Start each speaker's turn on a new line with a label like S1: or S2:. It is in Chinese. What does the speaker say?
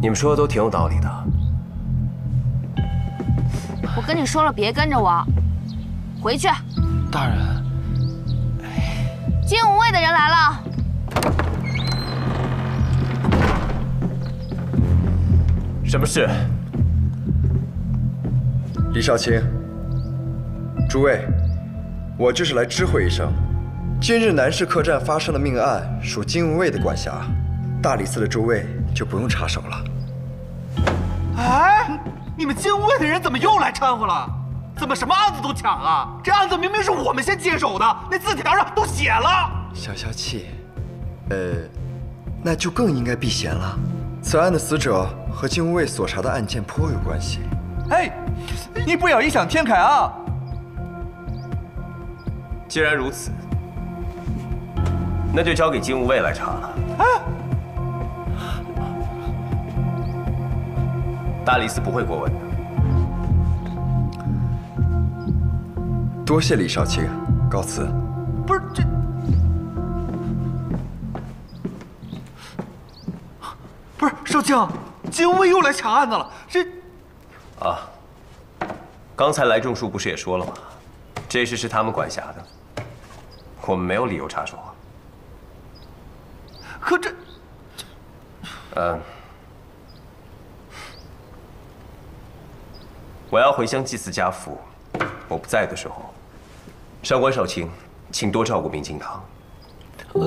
S1: 你们说的都挺有道理的。
S2: 我跟你说了，别跟着我，回去。
S3: 大人，
S2: 金无畏的人来了。
S1: 什么事？
S4: 李少卿，诸位，我就是来知会一声，今日南市客栈发生的命案属金无畏的管辖，大理寺的诸位就不用插手了。
S3: 哎，你们金无畏的人怎么又来掺和了？怎么什么案子都抢啊？这案子明明是我们先接手的，那字条上都写了。
S4: 消消气，呃，那就更应该避嫌了。此案的死者和金无畏所查的案件颇有关系。
S3: 哎，你不要异想天开啊！
S1: 既然如此，那就交给金无畏来查了。大理寺不会过问的。
S4: 多谢李少卿，告辞。
S3: 不是这，不是少卿，金无畏又来抢案子了。这
S1: 啊，刚才来种树不是也说了吗？这事是他们管辖的，我们没有理由插手啊。
S3: 可这，
S1: 嗯，我要回乡祭祀家父，我不在的时候，上官少卿，请多照顾明镜堂。